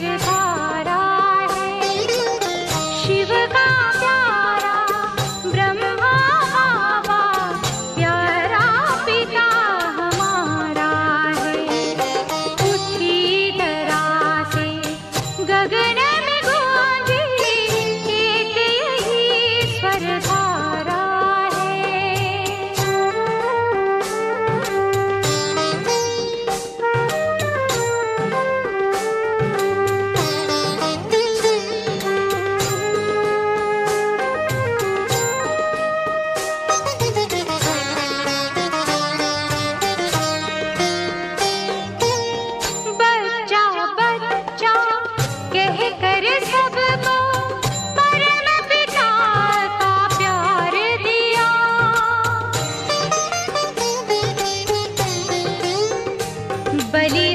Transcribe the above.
better Bali